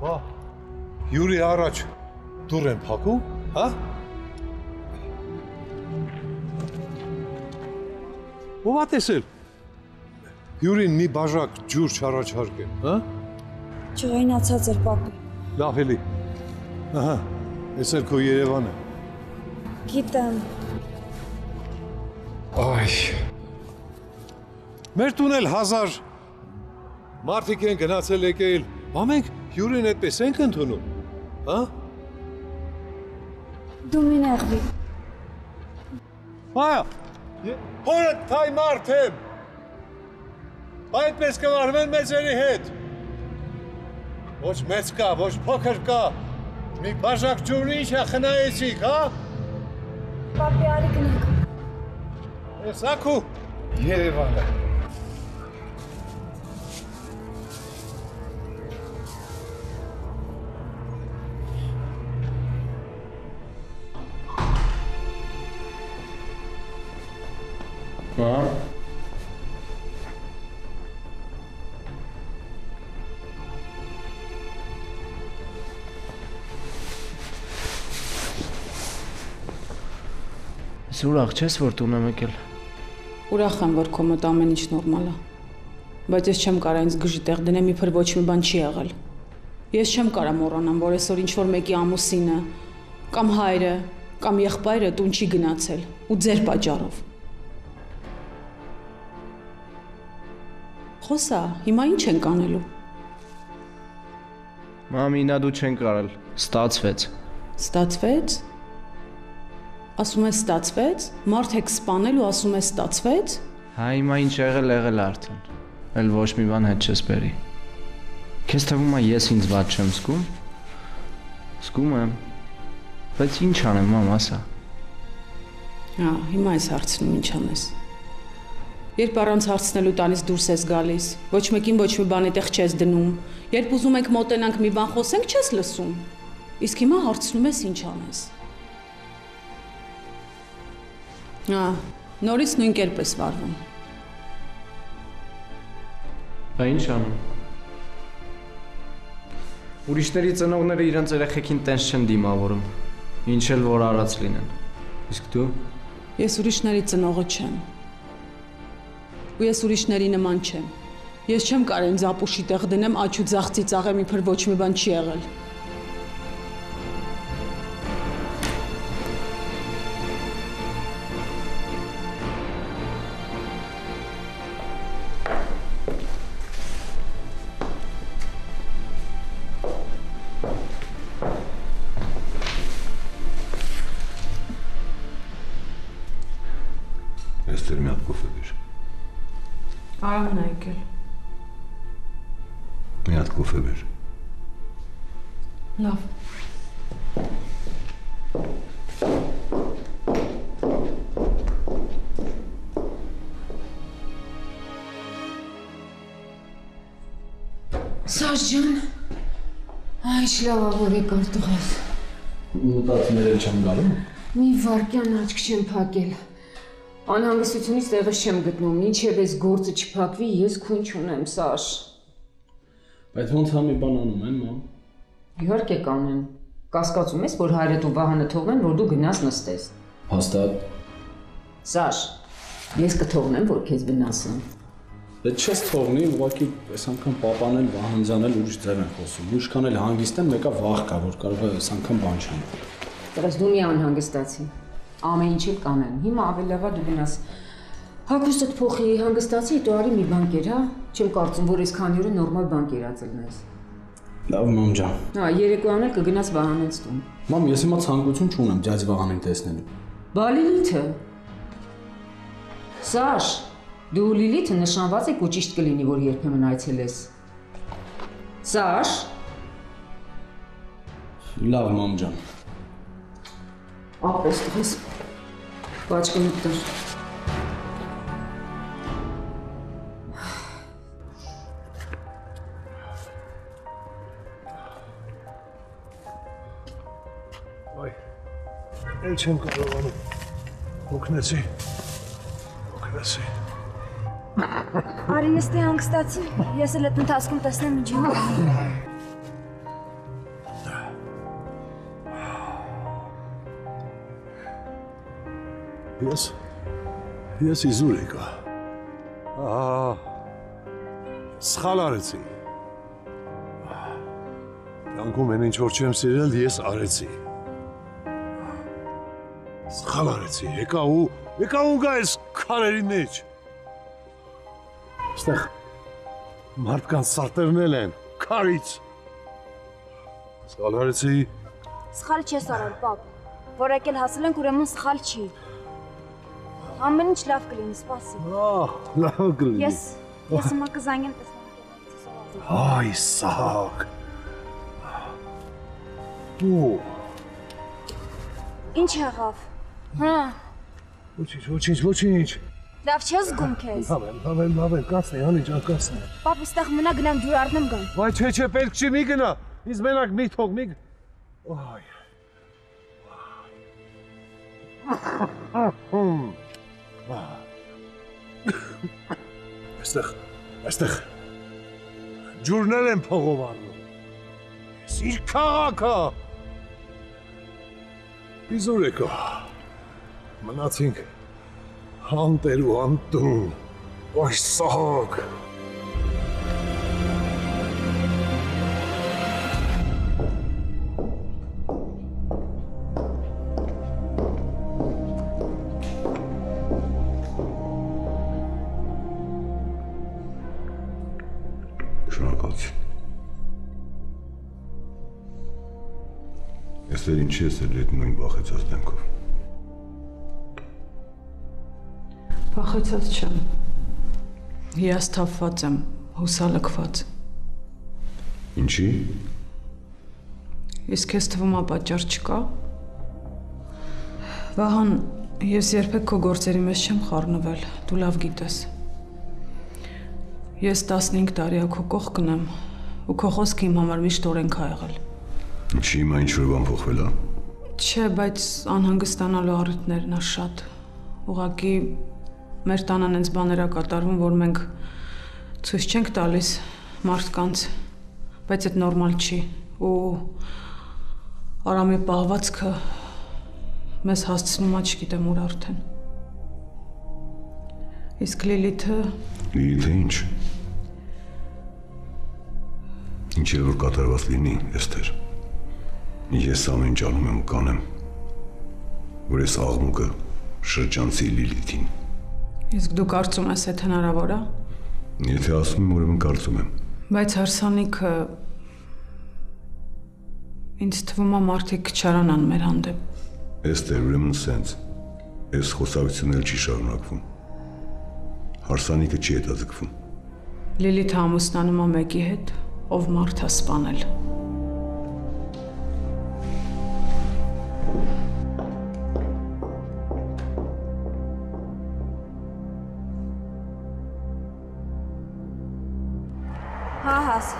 Հա։ Յուրի առաջ դուր են փակում, հա? Ո՞վ է տեսել։ Յուրին մի բաժակ ջուր չառաջարկել, հա? Չղայնացած էր պապի։ Լավ էլի։ Ահա, այս էլ քո Երևանը։ Գիտեմ, Այ։ Մեր տուն էլ հազար մարդիկ են գնացել եկել։ Բա մենք հյուրին այդպես ենք ընդունում։ Հա? դու մի նեղվի։ Այո։ Հորը թայ մարդ եմ։ Այդպես կվարվեն մեծերի հետ։ Ոչ մեծ կա, ոչ փոքր կա։ Մի բաժակ ջուրի ինչա խնայեցիք, հա? Պապի արի գնանք։ Ես ակու Երևանը։ Հա։ Սուրախ չես որ տուն եմ եկել։ Ուրախ եմ, որ քո մոտ ամեն ինչ նորմալ է։ Բայց ես չեմ կարող ինձ գժի տեղ դնեմ, իբր ոչ մի բան չի եղել։ Ես չեմ կարող մոռանամ, որ այսօր ինչ որ մեկի ամուսինը կամ հայրը կամ եղբայրը տուն չի գնացել ու ձեր պատճառով։ Խոսա, հիմա ի՞նչ ենք անելու։ Մամինա դու չեն կարել, ստացվեց։ Ստացվեց։ Ասում ես ստացվեց, մարդ եք սپانել ու ասում ես ստացվեց։ Հա հիմա ինչ եղել եղել արդեն։ Էլ ոչ մի բան հետ չես բերի։ Քեզ թվում է ես ինձ ված չեմ զգում։ Զգում եմ։ Բայց ինչ անեմ, մամ, ասա։ Հա, հիմա ես հարցնում ինչ անես։ Երբ առանց հարցնելու տանից դուրս ես գալիս, ոչ մեկին ոչ մի բանի տեղ չես դնում։ Երբ ուզում ենք մոտենանք մի բան խոսենք, չես լսում։ Իսկ հիմա հարցնում ես ինչ անես։ Հա, նորից նույն կերպ ես վարվում։ Բա ինչ անում։ Ուրիշների ծնողները իրենց երեխեքին տենց չեն դիմավորում։ Ինչ էլ որ արած լինեն։ Իսկ դու Ես ուրիշների ծնողը չեմ։ Ու ես ուրիշների նման չեմ։ Ես չեմ կարող ինձ ապուշի տեղ դնեմ աչու ձախ ծիծաղեմ իբր ոչ մի բան չի եղել։ Արամն է եկել։ Մի հատ կոֆե բեր։ Լավ։ Սաշ ջան, այ լավ ա, որ եկար տղաս։ մտածներ էլ չեմ գալու։ Մի վարկյան աչք չեմ փակել։ Անհանգստությունից տեղս չեմ գտնում, ինչև այս գործը չփակվի, ես քուն չունեմ, Սաշ։ Բայց ոնց հա մի բան անում են, մամ։ Իհարկե կանեմ։ Կասկածում ես, որ հայրդ ու Վահանը թողնեն, որ դու գնաս նստես։ Հաստատ։ Սաշ, ես կթողնեմ, որ քեզ վնասեմ։ Դե չես թողնի, ուղղակի այս անգամ papanել, վահանձանել ուրիշ ձև են խոսում։ Ինչքան էլ հանգիստ եմ, մեկը վախ կա, որ կարող է այս անգամ բան չանի։ Բայց դու մի անհանգստացի։ Ամեն ինչ էլ կանեն։ Հիմա ավելի լավ է դու գնաս։ Հագուստդ փոխի, հանգստացի, դու արի մի բան կեր, հա։ Չեմ կարծում, որ այսքան օրը նորմալ բան կերածելնես։ Լավ, մամ ջան։ Հա, երեկոյան էլ կգնաս Վահանից տուն։ Մամ, ես հիմա ցանկություն չունեմ ջաջ Վահանին տեսնելու։ Բա Լիլիթը։ Սաշ, դու Լիլիթը նշանված եք ու ճիշտ կլինի, որ երբեմն այցելես։ Սաշ, Լավ, մամ ջան։ ապես տղես։ Բաճկը մտար։ Այ։ Էլ չեմ կարողանում։ Օգնեցի։ Օգնեցի։ Արի ես թե հանգստացի, ես էլ այդ ընթացքում տեսնեմ ինչ եմ Ես ես իզուր եկա։ Ահա սխալ արեցի։ Կյանքում են ինչ որ չեմ սիրել, ես արեցի։ Սխալ արեցի, եկա ու եկա ու գա այս քարերի մեջ։ Այստեղ մարդկանց սարտերնել են քարից։ Սխալ արեցի, Սխալ չես արել, պապ։ Որ եկել հասել ենք, ուրեմն սխալ չի։ Ամեն ինչ լավ կլինի, սպասի։ ահ, լավ կլինի։ Ես ես հիմա կզանգեմ տեսնեմ կերակցի սովազի։ Այ սահակ։ Ու, Ինչ եղավ։ Հա, ոչինչ, ոչինչ, ոչինչ։ լավ չես զգում քեզ։ Լավ եմ, լավ եմ, լավ եմ, կացնի, հանի ջան, կացնի։ Պապ, այստեղ մնա գնամ ջուր առնեմ գամ։ Վայ, չէ, չէ, պետք չի մի գնա։ Ինձ մենակ մի թող, մի գ- Այ։ Այստեղ, այստեղ ջուրներ են փողով առնում։ Ես իր քաղաքը։ Իզուր եկա։ Մնացինք հանտեր ու անտուն։ Ոյ սահակ։ Շնորհակալություն։ Եստեր ինչի ես էլ այդ նույն բախեցած դեմքով։ Փախեցած չեմ։ Հիասթափված եմ, հուսալքված։ Ինչի։ Իսկ քեզ թվում է պատճառ չկա։ Վահան, ես երբեք քո գործերի մեջ չեմ խառնվել, դու լավ գիտես։ Ես 15 տարի ա քո կողքն եմ, ու քո խոսքը իմ համար միշտ օրենք ա եղել։ Ինչի հիմա ինչ որ բան փոխվել է։ Չէ, բայց անհանգստանալու առիթներն ա շատ։ Ուղղակի մեր տանան այնց բաներ ա կատարվում, որ մենք ցույց չենք տալիս մարդկանց, բայց այդ նորմալ չի։ Ու Արամի պահվածքը մեզ հասցնում ա չգիտեմ ուր արդեն։ Իսկ Լիլիթը Լիլիթը ինչ։ Ինչ էլ որ կատարված լինի, Էստեր։ Ես ամեն ինչ անում եմ կանեմ, որ ես աղմուկը շրջանցի Լիլիթին։ իսկ դու կարծում ես այդ հնարավոր է։ Եթե ասում եմ, ուրեմն կարծում եմ։ Բայց հարսանիքը ինձ թվում է մարդիկ չարանան մեր հանդեպ։ Էստեր, ուրեմն սենց։ Այս խոսակցությունն էլ չի շարունակվում։ Հարսանիքը չի հետաձգվում։ Լիլիթը ամուսնանում է մեկի հետ, ով մարդ է սպանել։ Հա, հաս։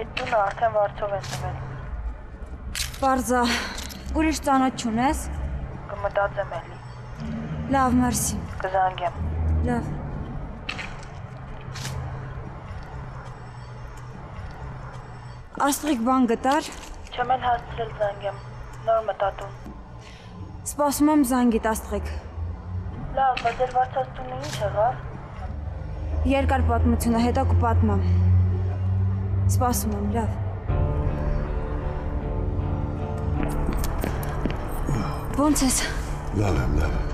Այդ տունը արդեն վարձով են տվել։ Բարձա։ Ուրիշ ծանոթ չունես։ Կմտածեմ էլի։ Լավ, մերսի։ Կզանգեմ։ Լավ։ Աստղիկ բան գտար։ Չեմ էլ հասցրել զանգեմ։ Նոր մտածում։ Սպասում եմ զանգիտ աստղիկ։ Լավ, բայց ձեր վարձած տունը ինչ եղավ։ Երկար պատմությունը հետո կպատմամ։ Սպասում եմ, լավ։ Ոնց ես։ Լավ եմ, լավ եմ։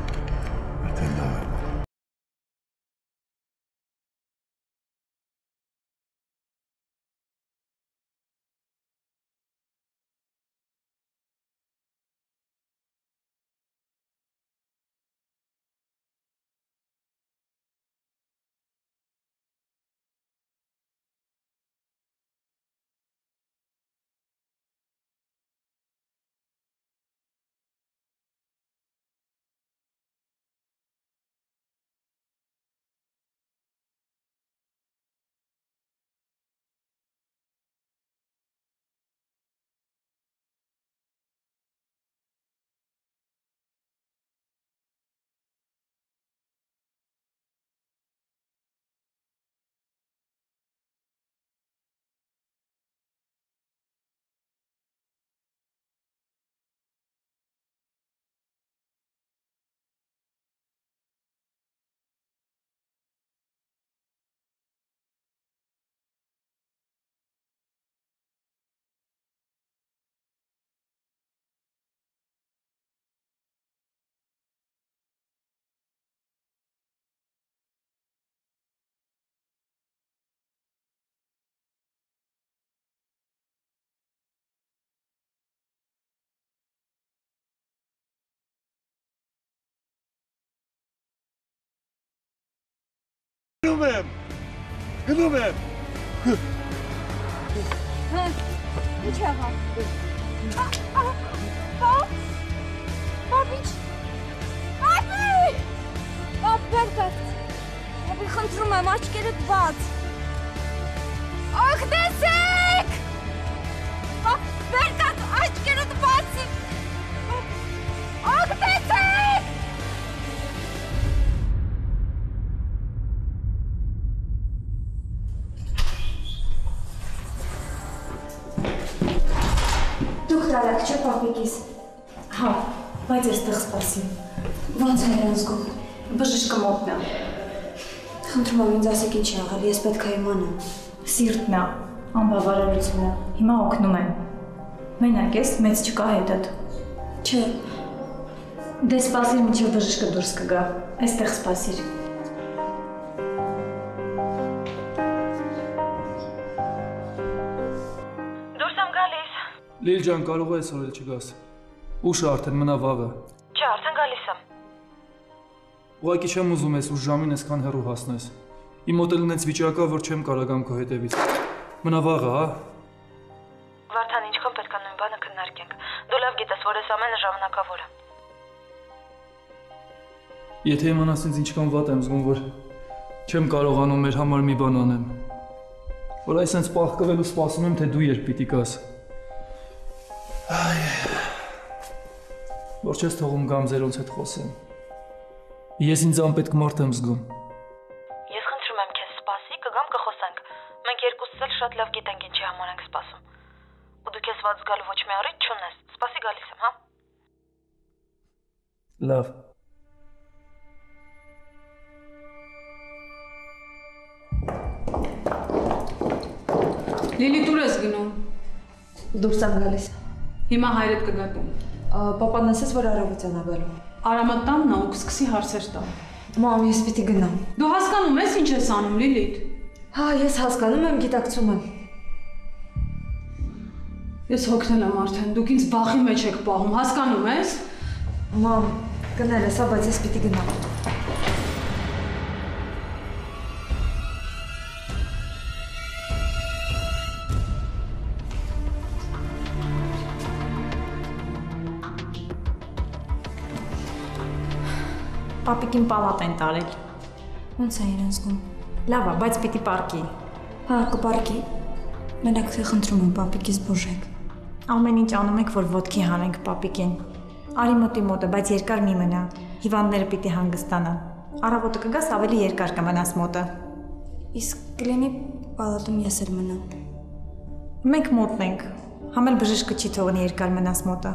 Գնում եմ։ Գնում եմ։ Հա։ Ինչ եղավ։ Պապ։ Պապ ինչ։ Պապի։ Պապ բերկած։ Պապի խնդրում եմ աչքերդ բաց։ Ախ տեսեք։ Պապ բերկած աչքերդ բացի։ Ախ տեսեք։ Տարակ չէ պապիկիս։ Հա, բայց այստեղ սպասի։ Ոնց է իրեն զգում։ Բժիշկը մոտնա։ Խնդրում եմ ինձ ասեք ինչ ա եղել, ես պետք է իմանամ։ Սիրտն է, անբավարարությունը։ Հիմա օգնում եմ։ Մենակ ես, մեծ չկա հետդ։ Չէ, Դե սպասիր մինչև բժիշկը դուրս կգա։ Այստեղ սպասիր։ Լիլ ջան, կարող է այսօր էլ չգաս։ Ուշը արդեն մնա վաղը։ Չէ, արդեն գալիս եմ։ Ուղղակի չեմ ուզում ես ուշ ժամին այսքան հեռու հասնես։ Իմ մոտ էլ ունեց վիճակա, որ չեմ կարող գամ քո հետևից։ Մնա վաղը, հա։ Վարդան, ինչքան պետք է նույն բանը քննարկենք։ Դու լավ գիտես, որ այս ամենը ժամանակավոր է։ Եթե իմանաս ինձ ինչքան վատ եմ զգում, որ չեմ կարողանում մեր համար մի բան անեմ։ Որ այսպես պահկվել ու սպասում եմ, թե դու երբ պիտի գաս։ Այ։ Որ չես թողում գամ ձերոնց հետ խոսեմ։ Ես ինձ անպետք մարդ եմ զգում։ Ես խնդրում եմ քեզ սպասի, կգամ կխոսենք։ Մենք երկուսս էլ շատ լավ գիտենք ինչի համար ենք սպասում։ Ու դու քեզ ված գալ ոչ մի առիթ չունես։ Սպասի գալիս եմ, հա։ Լավ։ Լիլի դուր ես գնում։ Դուրս եմ գալիս։ Հիմա հայրդ կգատում։ Պապան ասես, որ առավոտյան ա գալու։ Արամը տանն ու կսկսի հարցեր տալ։ Մամ, ես պիտի գնամ։ Դու հասկանում ես ինչ ես անում, Լիլիթ։ Հա, ես հասկանում եմ, գիտակցում եմ։ Ես հոգնել եմ արդեն, դուք ինձ բախի մեջ եք պահում, հասկանում ես։ Մամ, գնել ես, հա, բայց ես պիտի գնամ։ Պապիկին պալատ են տարել։ Ոնց է իրեն զգում։ Լավ է, բայց պիտի պարկի։ Հա, կպարկի։ Մենակ թե խնդրում եմ պապիկիս բուժեք։ Ամեն ինչ անում եք, որ ոդքի հանենք պապիկին։ Արի մոտի մոտը, բայց երկար մի մնա։ Հիվանդները պիտի հանգստանան։ Առավոտը կգաս ավելի երկար կմնաս մոտը։ Իսկ կլինի պալատում ես էլ մնամ։ Մենք մոտն ենք։ Համել բժիշկը չի թողնի երկար մնաս մոտը։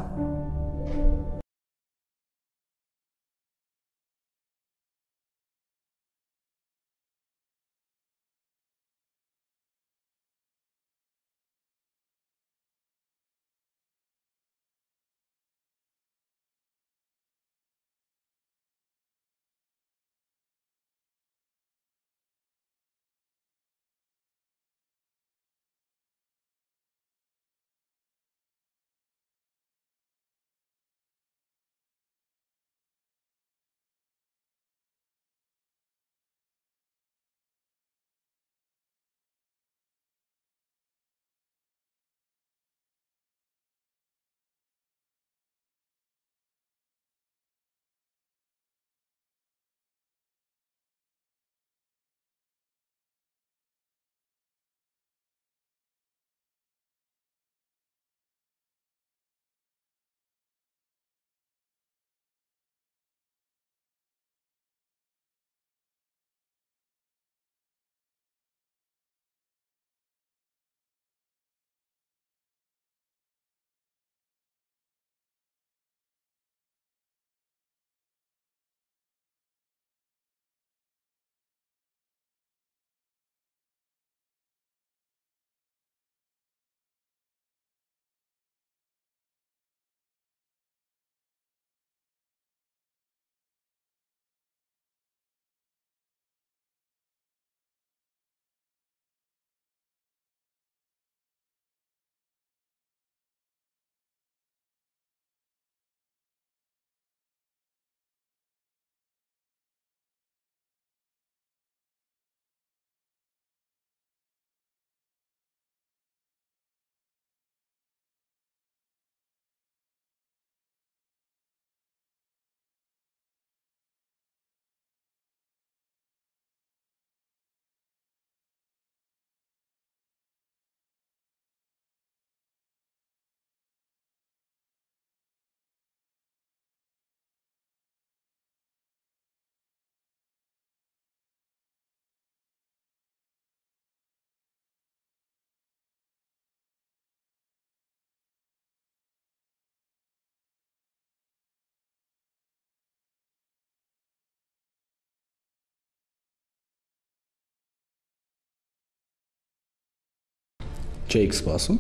Չէիք սպասում։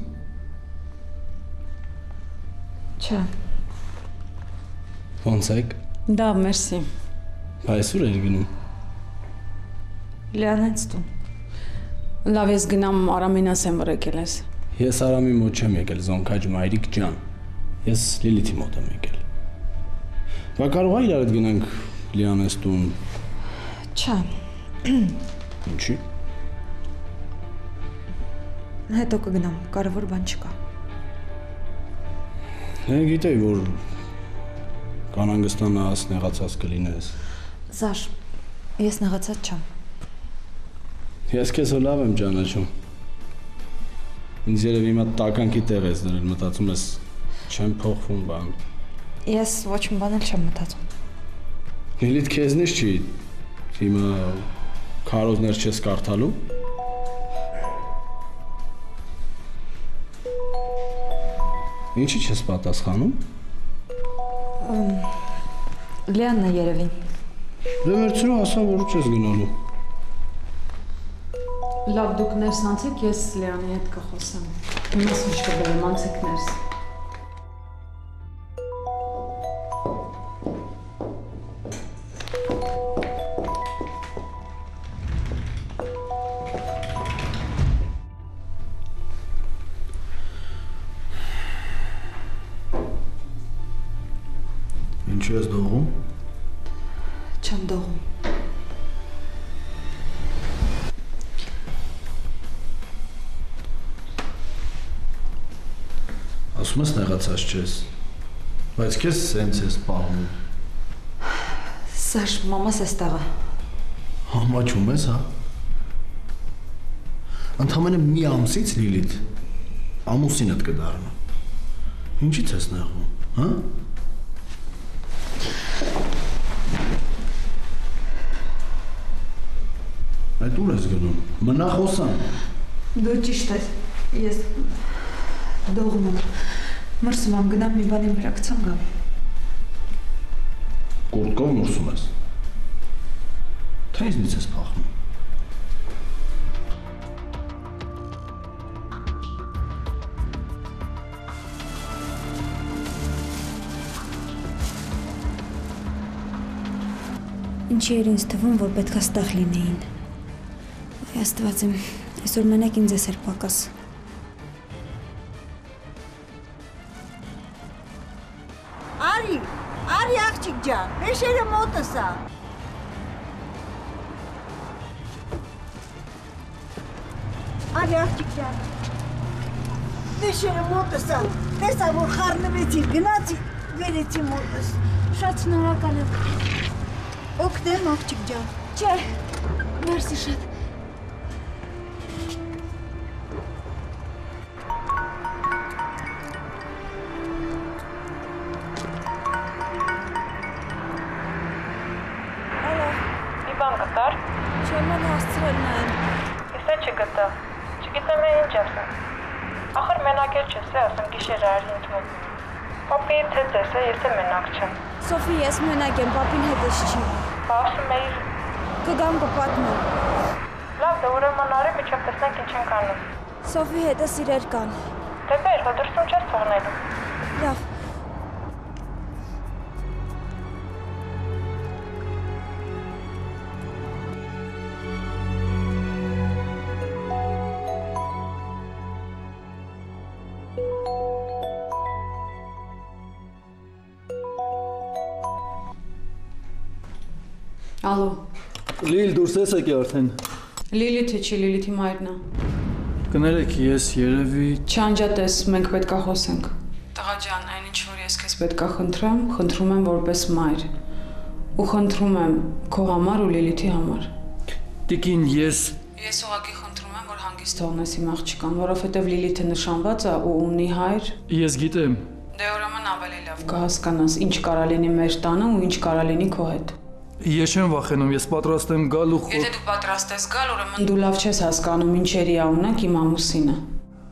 Չէ։ Ոնց եք։ Դա, մերսի։ Բայց ուր եք գնում։ Լիանենց տուն։ Լավ, ես գնամ Արամինաս եմ որ եկել ես։ Ես Արամի մոտ չեմ եկել, Զոնքաջ մայրիկ ջան։ Ես Լիլիթի մոտ եմ եկել։ Բա կարող է իրար հետ գնանք Լիանես տուն։ Չէ։ Ինչի։ Հետո կգնամ, կարևոր բան չկա։ Ես գիտեի, որ կանանգստանաս նեղացած կլինես։ Զար, ես նեղացած չեմ։ Ես քեզ լավ եմ ճանաչում։ Ինձ երևի հիմա տականքի տեղ ես դրել, մտածում ես չեմ փոխվում բան։ Ես ոչ մի բան էլ չեմ մտածում։ Լիլիթ քեզնից չի։ Հիմա քարոզներ չես կարդալու։ Ինչի չես պատասխանում։ Լիանն է երևի։ Դե վերցրու ասա որ չես գնալու։ Լավ, դուք ներս անցեք, ես Լեանի հետ կխոսեմ։ Հիմա ինչ կբերեմ, անցեք ներս։ Նեղացած չես։ Բայց քեզ սենց ես պահում։ Սար, մամաս էս տեղը։ Համաչում ես, հա։ Ընդամենը մի ամսից Լիլիթ ամուսինդ կդառնա։ Ինչի՞ց ես նեղվում, հա։ Այդ ուր ես գնում։ Մնա խոսան։ Դու ճիշտ ես։ Ես դողում եմ։ Մրսում եմ գնամ մի բանի վրա կցամ գամ։ Կուրտկով մրսում ես։ Թե ինձնից ես փախնում։ Ինչի էր ինձ թվում, որ պետքա ստեղ լինեին։ Այ Աստված իմ, այսօր մենակ ինձ էս էր պակաս։ վեշերը մոտս է։ Արի աղջիկ ջան։ Վեշերը մոտս է։ Տեսա որ խառնվեցի, գնացի, վերեցի մոտս։ Շատ շնորհակալ եմ։ Օգնեմ աղջիկ ջան։ Չէ, մերսի շատ։ Սոֆի, ես մենակ եմ, պապին հետս չի։ Բա ասում էիր, Կգամ կպատմեմ։ լավ, դե ուրեմն արի, միջև տեսնենք ինչ ենք անում։ Սոֆի հետս իրեր կան։ Դե բեր, հա դրսում չես թողնելու։ Ալո։ Լիլ դուրս ես եկի արդեն։ Լիլիթը չի, Լիլիթի մայրն է։ Կներեք, ես երևի Չանջատես, մենք պետքա խոսենք։ Տղա ջան, այնինչ որ ես քեզ պետքա խնդրեմ, խնդրում եմ որպես մայր։ Ու խնդրում եմ քո համար ու Լիլիթի համար։ Տիկին ես Ես ուղղակի խնդրում եմ, որ հանգիստ թողնես իմ աղջկան, որովհետև Լիլիթը նշանված է ու ունի հայր։ ես գիտեմ։ Դե ուրեմն ավելի լավ կհասկանաս ինչ կարա լինի մեր տանը ու ինչ կարա լինի քո հետ։ Ես չեմ վախենում, ես պատրաստ եմ գալ ու խո- Եթե դու պատրաստ ես գալ, ուրեմն դու լավ չես հասկանում ինչերի ա ունենք իմ ամուսինը։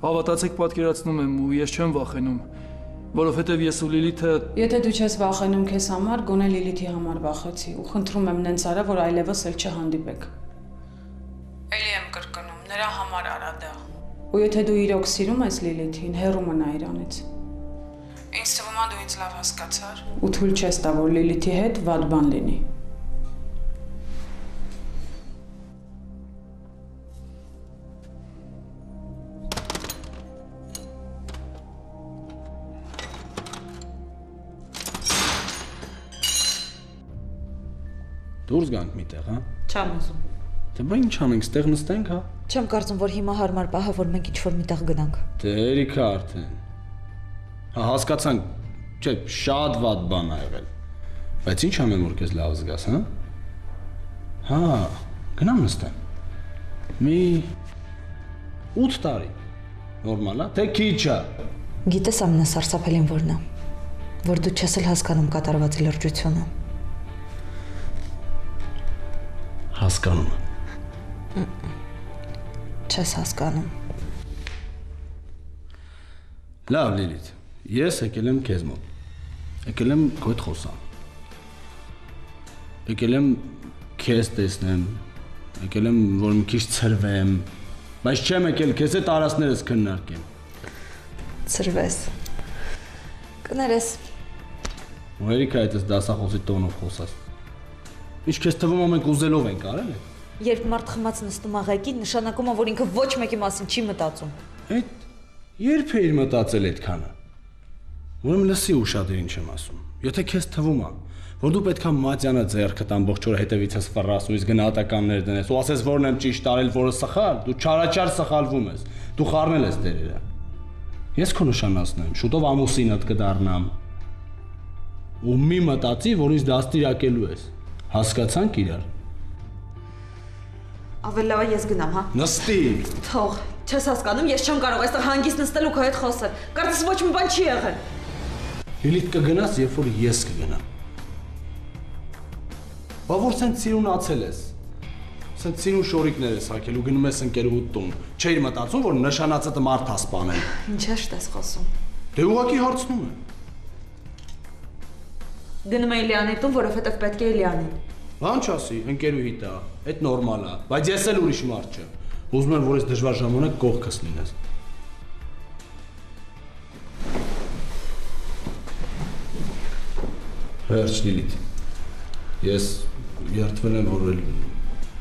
Հավատացեք, պատկերացնում եմ ու ես չեմ վախենում, որովհետև ես ու Լիլիթը Եթե դու չես վախենում քեզ համար, գոնե Լիլիթի համար վախեցի ու խնդրում եմ նենց արա, որ այլևս էլ չհանդիպեք։ Էլի եմ կրկնում, նրա համար արա դա։ Ու եթե դու իրոք սիրում ես Լիլիթին, հեռու մնա իրանից։ Ինձ թվում է դու ինձ լավ հասկացար։ Ու թույլ չես տա, որ Լիլիթի հետ վատ բան լինի։ Դուրս գանք միտեղ, հա։ Չեմ ուզում։ Դե բա ինչ անենք, ստեղ նստենք, հա։ Չեմ կարծում, որ հիմա հարմար պահա, որ մենք ինչ-որ միտեղ գնանք։ Դե երիքա արդեն։ Հա հասկացանք, չէ, շատ վատ բան ա եղել։ Բայց ինչ անեմ, որ քեզ լավ զգաս, հա։ Հա, գնամ նստեմ։ Մի 8 տարի։ Նորմալ է, թե քիչ է։ Գիտես ամենասարսափելին որն է։ Որ դու չես էլ հասկանում կատարվածի լրջությունը։ Հասկանում Չես հասկանում։ Լավ, Լիլիթ։ Ես եկել եմ քեզ մոտ։ Եկել եմ քո հետ խոսամ։ Եկել եմ քեզ տեսնեմ։ Եկել եմ որ մի քիչ ցրվեմ, բայց չեմ եկել քեզ հետ արասներս քննարկեմ։ Ծրվես։ Կներես։ Ու Երիկա այդպես դասախոսի տոնով խոսած։ Ինչ քեզ թվում է մենք ուզելով ենք արել։ Երբ մարդ խմած նստում աղայքի, նշանակում է, որ ինքը ոչ մեկի մասին չի մտածում։ Այդ երբ է իր մտածել այդքանը։ Ուրեմն լսի ուշադիր ինչ եմ ասում։ Եթե քեզ թվում է, որ դու պետքա մատյանը ձեռքդ ամբողջ օրը հետևիցս ֆռաս ու իսկ գնահատականներ դնես ու ասես որն եմ ճիշտ արել, որը սխալ, դու չարաչար սխալվում ես։ Դու խառնել ես դերերը։ Ես քո նշանացնեմ, շուտով ամուսինդ կդառնամ։ Ու մի մտածի, որ ինձ դաստիարակելու ես։ Հասկացանք իրար։ Ավելի լավ է ես գնամ, հա։ Նստի։ Թող, չես հասկանում, ես չեմ կարող այստեղ հանգիստ նստել ու քո հետ խոսել։ Կարծես ոչ մի բան չի եղել։ Լիլիթ կգնաս, երբ որ ես կգնամ։ Բա որ սենց սիրունացել ես։ Սենց սիրուն շորիկներ ես հակել ու գնում ես ընկերուհու տուն։ Չէիր մտածում, որ նշանածը մարդ հասպանել։ Ինչ ես խոսում։ Դե ուղակի հարցնում եմ։ Գնում էի Լիանի տուն, որովհետև պետք է Լիանին։ Բան չասի, ընկերուհի տա, այդ նորմալ է, բայց ես էլ ուրիշ մարդ չեմ։ Ուզում եմ, որ այս դժվար ժամանակ կողքս լինես։ Վերջ Լիլիթ։ Ես երթվել եմ, որ էլ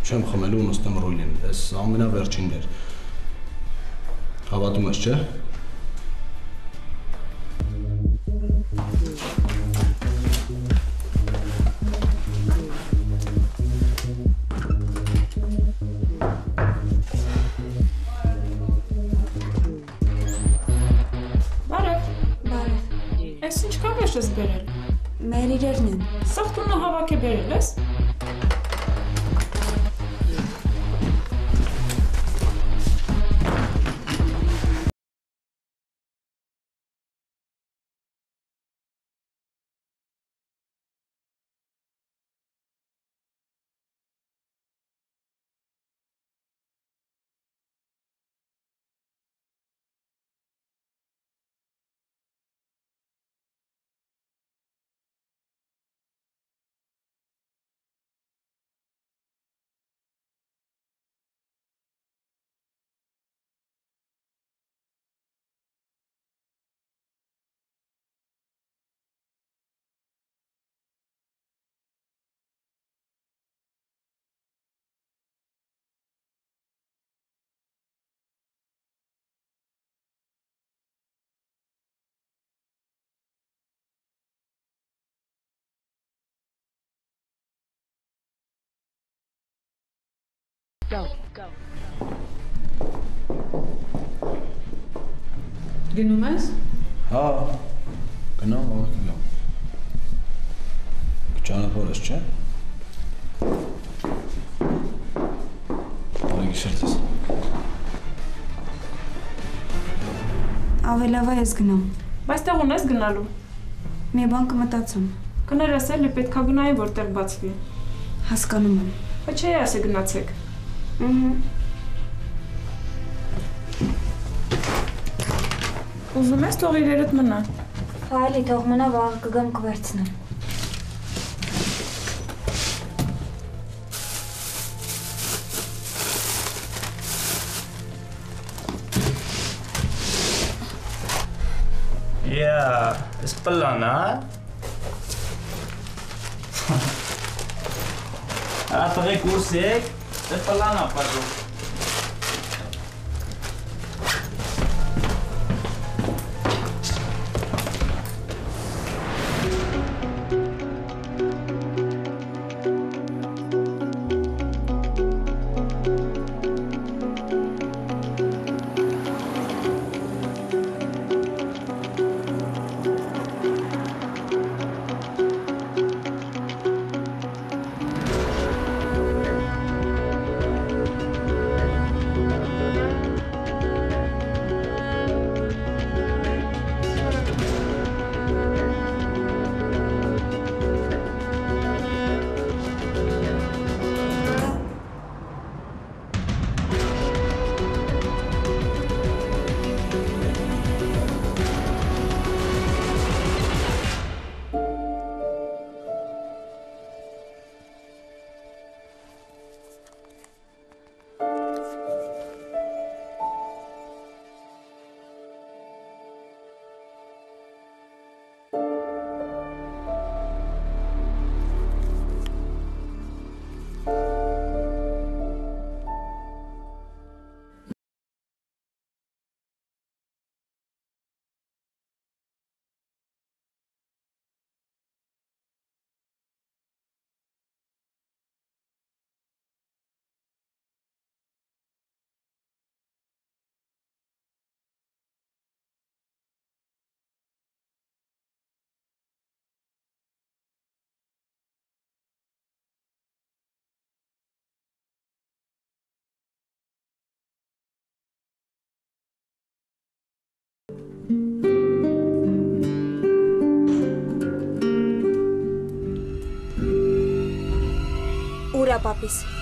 չեմ խմելու ու նստեմ ռոլին։ Այս ամենավերջինն էր։ Հավատում ես, չէ՞։ Go, go։ Գնում ես։ Հա։ Գնամ, ուղղակի գամ։ Ճանապարհ ես, չէ՞։ Բարի գիշեր ձեզ։ է ես գնամ։ Բայց տեղ ունես գնալու։ Մի բան կմտածում։ Կներես էլի պետքա գնայի որտեղ բացվի։ Հասկանում եմ։ Բայց չի ասի գնացեք։ Ուզում ես թող իրերդ մնա։ Այլի թող մնա, վաղ կգամ կվերցնեմ։ Yeah, it's plana. Ah, t'as réconcilié Del pallano a Ուր է պապիս։